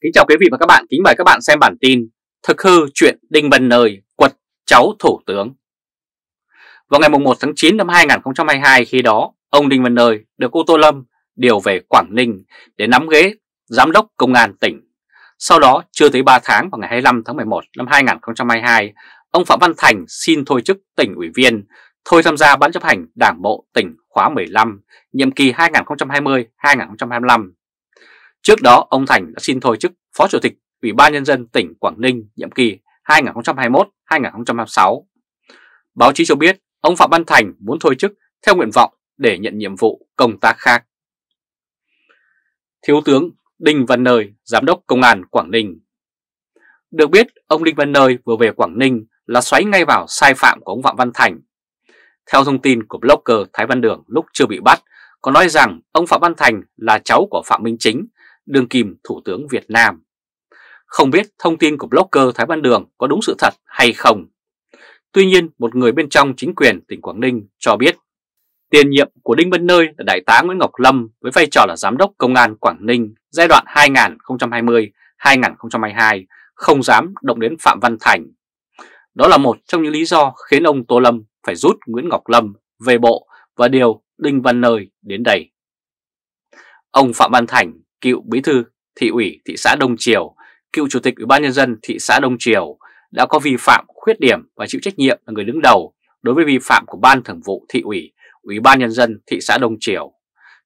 Kính chào quý vị và các bạn, kính mời các bạn xem bản tin Thực hư chuyện Đinh Văn Nơi quật cháu Thủ tướng Vào ngày 1 tháng 9 năm 2022 khi đó, ông Đinh Văn Nơi được cô Tô Lâm điều về Quảng Ninh để nắm ghế Giám đốc Công an tỉnh. Sau đó, chưa tới 3 tháng vào ngày 25 tháng 11 năm 2022, ông Phạm Văn Thành xin thôi chức tỉnh ủy viên, thôi tham gia ban chấp hành Đảng bộ tỉnh khóa 15, nhiệm kỳ 2020-2025 Trước đó, ông Thành đã xin thôi chức Phó Chủ tịch Ủy ban Nhân dân tỉnh Quảng Ninh nhiệm kỳ 2021-2026. Báo chí cho biết ông Phạm Văn Thành muốn thôi chức theo nguyện vọng để nhận nhiệm vụ công tác khác. Thiếu tướng Đinh Văn Nơi, Giám đốc Công an Quảng Ninh Được biết, ông Đinh Văn Nơi vừa về Quảng Ninh là xoáy ngay vào sai phạm của ông Phạm Văn Thành. Theo thông tin của blogger Thái Văn Đường lúc chưa bị bắt, có nói rằng ông Phạm Văn Thành là cháu của Phạm Minh Chính, đương kim Thủ tướng Việt Nam. Không biết thông tin của blogger Thái Văn Đường có đúng sự thật hay không. Tuy nhiên, một người bên trong chính quyền tỉnh Quảng Ninh cho biết tiền nhiệm của Đinh Văn Nơi là Đại tá Nguyễn Ngọc Lâm với vai trò là Giám đốc Công an Quảng Ninh giai đoạn 2020-2022 không dám động đến Phạm Văn Thành. Đó là một trong những lý do khiến ông Tô Lâm phải rút Nguyễn Ngọc Lâm về bộ và điều Đinh Văn Nơi đến đây. Ông Phạm Văn Thành cựu bí thư thị ủy thị xã Đông Triều, cựu chủ tịch ủy ban nhân dân thị xã Đông Triều đã có vi phạm khuyết điểm và chịu trách nhiệm là người đứng đầu đối với vi phạm của ban thường vụ thị ủy, ủy ban nhân dân thị xã Đông Triều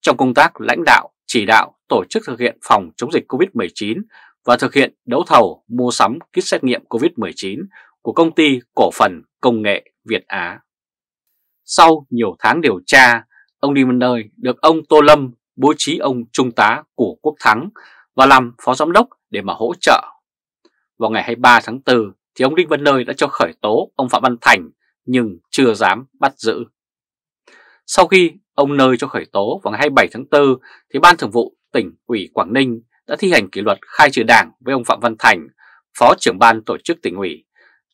trong công tác lãnh đạo, chỉ đạo tổ chức thực hiện phòng chống dịch COVID-19 và thực hiện đấu thầu mua sắm kit xét nghiệm COVID-19 của công ty cổ phần công nghệ Việt Á. Sau nhiều tháng điều tra, ông đi một Nơi được ông Tô Lâm bố trí ông Trung tá của Quốc Thắng và làm phó giám đốc để mà hỗ trợ. Vào ngày 23 tháng 4 thì ông Đinh Văn Nơi đã cho khởi tố ông Phạm Văn Thành nhưng chưa dám bắt giữ. Sau khi ông Nơi cho khởi tố vào ngày 27 tháng 4 thì Ban Thường vụ tỉnh ủy Quảng Ninh đã thi hành kỷ luật khai trừ đảng với ông Phạm Văn Thành, Phó trưởng ban tổ chức tỉnh ủy,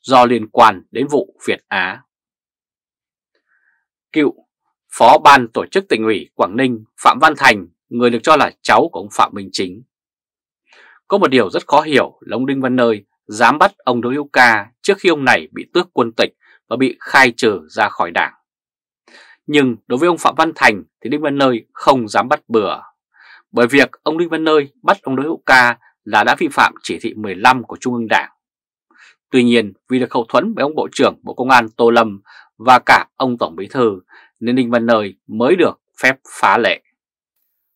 do liên quan đến vụ Việt Á. Cựu Phó Ban Tổ chức tỉnh ủy Quảng Ninh Phạm Văn Thành, người được cho là cháu của ông Phạm Minh Chính. Có một điều rất khó hiểu là ông Đinh Văn Nơi dám bắt ông Đỗ Hữu Ca trước khi ông này bị tước quân tịch và bị khai trừ ra khỏi đảng. Nhưng đối với ông Phạm Văn Thành thì Đinh Văn Nơi không dám bắt bừa. Bởi việc ông Đinh Văn Nơi bắt ông Đỗ Hữu Ca là đã vi phạm chỉ thị 15 của Trung ương Đảng. Tuy nhiên vì được hậu thuẫn với ông Bộ trưởng Bộ Công an Tô Lâm và cả ông Tổng Bí Thư nên Đinh Văn Nơi mới được phép phá lệ.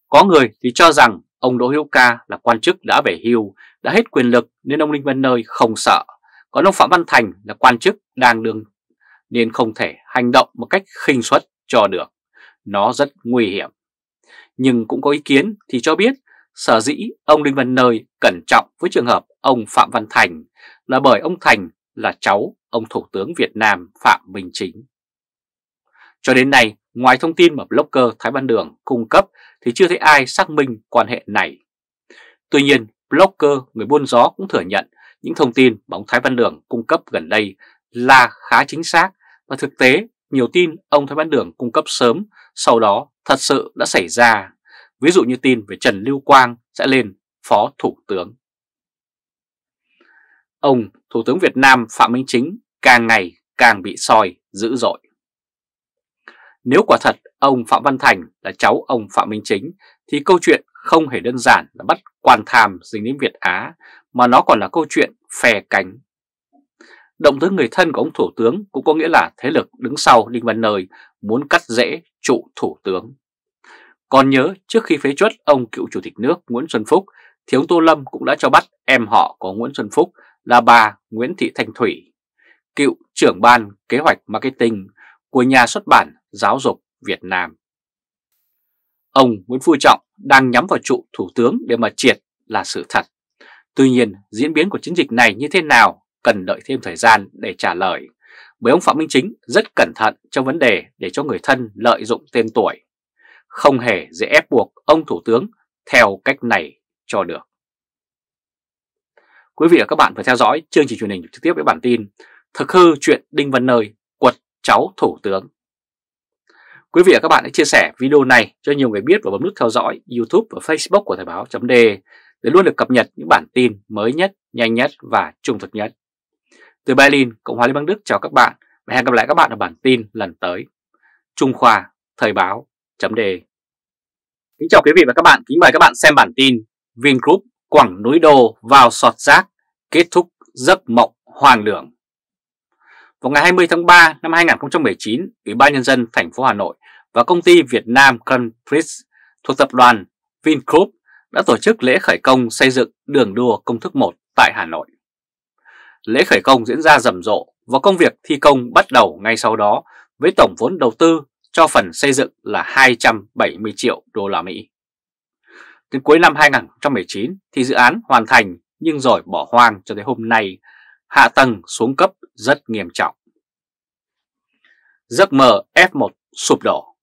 Có người thì cho rằng ông Đỗ Hữu Ca là quan chức đã về hưu, đã hết quyền lực nên ông Đinh Văn Nơi không sợ. Còn ông Phạm Văn Thành là quan chức đang đương nên không thể hành động một cách khinh suất cho được. Nó rất nguy hiểm. Nhưng cũng có ý kiến thì cho biết sở dĩ ông Đinh Văn Nơi cẩn trọng với trường hợp ông Phạm Văn Thành là bởi ông Thành là cháu ông Thủ tướng Việt Nam Phạm Minh Chính. Cho đến nay, ngoài thông tin mà blogger Thái Văn Đường cung cấp thì chưa thấy ai xác minh quan hệ này. Tuy nhiên, blogger người buôn gió cũng thừa nhận những thông tin mà ông Thái Văn Đường cung cấp gần đây là khá chính xác và thực tế nhiều tin ông Thái Văn Đường cung cấp sớm sau đó thật sự đã xảy ra. Ví dụ như tin về Trần Lưu Quang sẽ lên Phó Thủ tướng. Ông Thủ tướng Việt Nam Phạm Minh Chính càng ngày càng bị soi dữ dội. Nếu quả thật ông Phạm Văn Thành là cháu ông Phạm Minh Chính thì câu chuyện không hề đơn giản là bắt quan tham dính đến Việt Á mà nó còn là câu chuyện phe cánh. Động tới người thân của ông Thủ tướng cũng có nghĩa là thế lực đứng sau Đinh Văn Nơi muốn cắt rễ trụ Thủ tướng. Còn nhớ trước khi phế chuất ông cựu Chủ tịch nước Nguyễn Xuân Phúc thì ông Tô Lâm cũng đã cho bắt em họ của Nguyễn Xuân Phúc là bà Nguyễn Thị Thanh Thủy, cựu trưởng ban kế hoạch marketing của nhà xuất bản Giáo dục Việt Nam. Ông Nguyễn Phú Trọng đang nhắm vào trụ thủ tướng để mà triệt là sự thật. Tuy nhiên, diễn biến của chiến dịch này như thế nào cần đợi thêm thời gian để trả lời. Bởi ông Phạm Minh Chính rất cẩn thận trong vấn đề để cho người thân lợi dụng tên tuổi. Không hề dễ ép buộc ông Thủ tướng theo cách này cho được. Quý vị và các bạn vừa theo dõi chương trình truyền hình trực tiếp với bản tin Thực hư chuyện Đinh Văn Nơi quật cháu Thủ tướng. Quý vị và các bạn hãy chia sẻ video này cho nhiều người biết và bấm nút theo dõi YouTube và Facebook của Thời báo .de để luôn được cập nhật những bản tin mới nhất, nhanh nhất và trung thực nhất. Từ Berlin, Cộng hòa Liên bang Đức chào các bạn và hẹn gặp lại các bạn ở bản tin lần tới. Trung Khoa, Thời báo, chấm đề. Kính chào quý vị và các bạn, kính mời các bạn xem bản tin Vingroup quẳng núi đô vào sọt rác, kết thúc giấc mộng hoàng đường. Vào ngày 20 tháng 3 năm 2019, Ủy ban Nhân dân thành phố Hà Nội và công ty Việt Nam Grand thuộc tập đoàn Vingroup đã tổ chức lễ khởi công xây dựng đường đua công thức 1 tại Hà Nội. Lễ khởi công diễn ra rầm rộ và công việc thi công bắt đầu ngay sau đó với tổng vốn đầu tư cho phần xây dựng là 270 triệu đô la Mỹ. Đến cuối năm 2019 thì dự án hoàn thành nhưng rồi bỏ hoang cho tới hôm nay, hạ tầng xuống cấp rất nghiêm trọng. Giấc mơ F1 sụp đổ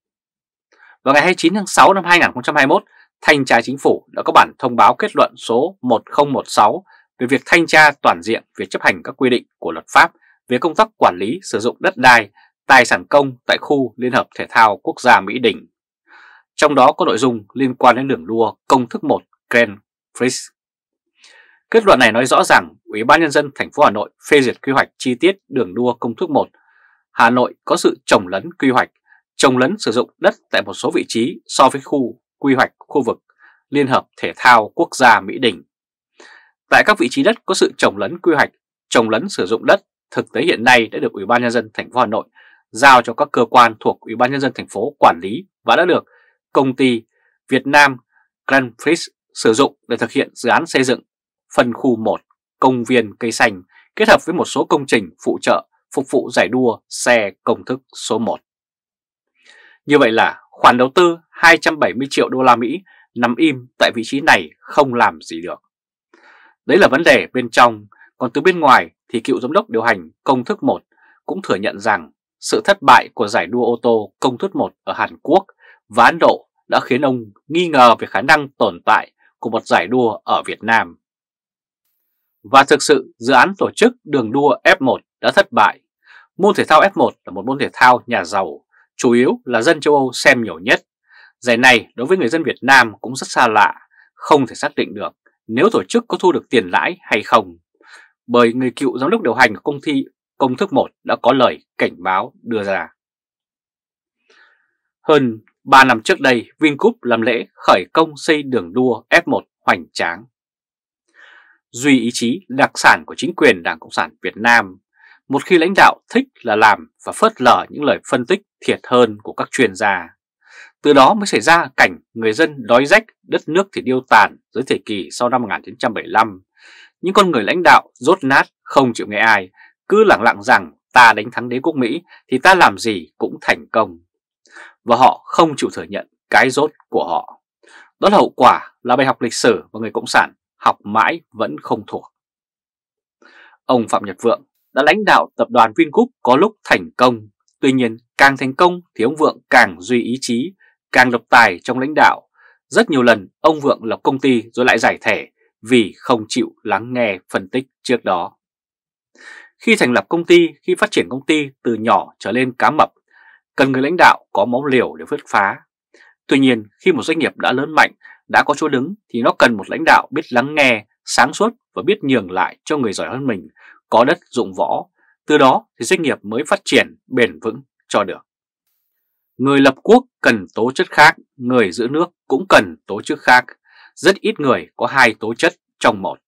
Vào ngày 29 tháng 6 năm 2021, Thanh tra Chính phủ đã có bản thông báo kết luận số 1016 về việc thanh tra toàn diện việc chấp hành các quy định của luật pháp về công tác quản lý sử dụng đất đai, tài sản công tại khu Liên hợp Thể thao Quốc gia Mỹ Đình. Trong đó có nội dung liên quan đến đường đua công thức 1 Grand Prix. Kết luận này nói rõ rằng Ủy ban Nhân dân thành phố Hà Nội phê duyệt quy hoạch chi tiết đường đua công thức 1. Hà Nội có sự trồng lấn quy hoạch, trồng lấn sử dụng đất tại một số vị trí so với khu quy hoạch khu vực Liên hợp Thể thao Quốc gia Mỹ Đình. Tại các vị trí đất có sự trồng lấn quy hoạch, trồng lấn sử dụng đất thực tế hiện nay đã được Ủy ban nhân dân thành phố Hà Nội giao cho các cơ quan thuộc Ủy ban nhân dân thành phố quản lý và đã được công ty Việt Nam Grand Prix sử dụng để thực hiện dự án xây dựng phân khu 1 công viên cây xanh kết hợp với một số công trình phụ trợ phục vụ giải đua xe công thức số 1. Như vậy là khoản đầu tư 270 triệu đô la Mỹ nằm im tại vị trí này không làm gì được. Đấy là vấn đề bên trong, còn từ bên ngoài thì cựu giám đốc điều hành công thức 1 cũng thừa nhận rằng sự thất bại của giải đua ô tô công thức 1 ở Hàn Quốc và Ấn Độ đã khiến ông nghi ngờ về khả năng tồn tại của một giải đua ở Việt Nam. Và thực sự dự án tổ chức đường đua F1 đã thất bại. Môn thể thao F1 là một môn thể thao nhà giàu, chủ yếu là dân châu Âu xem nhiều nhất. Giải này đối với người dân Việt Nam cũng rất xa lạ, không thể xác định được nếu tổ chức có thu được tiền lãi hay không. Bởi người cựu giám đốc điều hành của công ty công thức 1 đã có lời cảnh báo đưa ra. Hơn 3 năm trước đây, Vingroup làm lễ khởi công xây đường đua F1 hoành tráng. Duy ý chí đặc sản của chính quyền Đảng Cộng sản Việt Nam, một khi lãnh đạo thích là làm và phớt lờ những lời phân tích thiệt hơn của các chuyên gia. Từ đó mới xảy ra cảnh người dân đói rách, đất nước thì điêu tàn dưới thời kỳ sau năm 1975. Những con người lãnh đạo rốt nát không chịu nghe ai, cứ lặng lặng rằng ta đánh thắng đế quốc Mỹ thì ta làm gì cũng thành công. Và họ không chịu thừa nhận cái rốt của họ. Đó là hậu quả là bài học lịch sử mà người Cộng sản học mãi vẫn không thuộc. Ông Phạm Nhật Vượng đã lãnh đạo tập đoàn Vingroup có lúc thành công, tuy nhiên càng thành công thì ông Vượng càng duy ý chí, càng độc tài trong lãnh đạo. Rất nhiều lần ông Vượng lập công ty rồi lại giải thể vì không chịu lắng nghe phân tích trước đó. Khi thành lập công ty, khi phát triển công ty từ nhỏ trở lên cá mập, cần người lãnh đạo có máu liều để vứt phá. Tuy nhiên, khi một doanh nghiệp đã lớn mạnh, đã có chỗ đứng thì nó cần một lãnh đạo biết lắng nghe, sáng suốt và biết nhường lại cho người giỏi hơn mình, có đất dụng võ. Từ đó thì doanh nghiệp mới phát triển bền vững cho được. Người lập quốc cần tố chất khác, người giữ nước cũng cần tố chất khác. Rất ít người có hai tố chất trong một.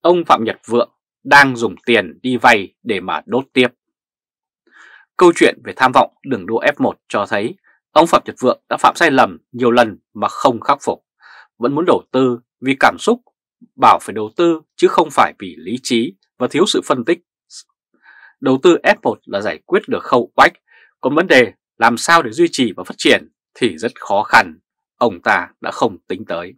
Ông Phạm Nhật Vượng đang dùng tiền đi vay để mà đốt tiếp. Câu chuyện về tham vọng đường đua F1 cho thấy ông Phạm Nhật Vượng đã phạm sai lầm nhiều lần mà không khắc phục, vẫn muốn đầu tư vì cảm xúc, bảo phải đầu tư chứ không phải vì lý trí và thiếu sự phân tích. Đầu tư F1 là giải quyết được khâu oách, còn vấn đề làm sao để duy trì và phát triển thì rất khó khăn, ông ta đã không tính tới.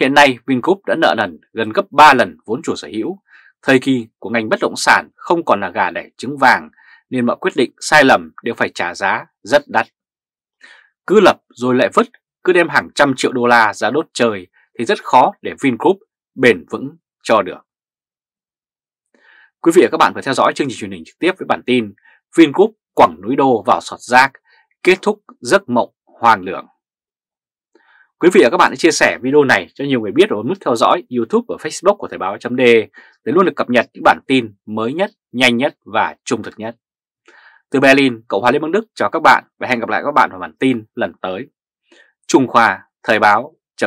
Hiện nay Vingroup đã nợ nần gần gấp 3 lần vốn chủ sở hữu. Thời kỳ của ngành bất động sản không còn là gà đẻ trứng vàng nên mọi quyết định sai lầm đều phải trả giá rất đắt. Cứ lập rồi lại vứt, cứ đem hàng trăm triệu đô la ra đốt trời thì rất khó để Vingroup bền vững cho được. Quý vị và các bạn vừa theo dõi chương trình truyền hình trực tiếp với bản tin Vingroup quẳng núi đô vào sọt rác, kết thúc giấc mộng hoàng lượng. Quý vị và các bạn hãy chia sẻ video này cho nhiều người biết và nút theo dõi YouTube và Facebook của Thời báo .d để luôn được cập nhật những bản tin mới nhất, nhanh nhất và trung thực nhất. Từ Berlin, Cộng hòa Liên bang Đức chào các bạn và hẹn gặp lại các bạn vào bản tin lần tới. Trung Khoa Thời báo .d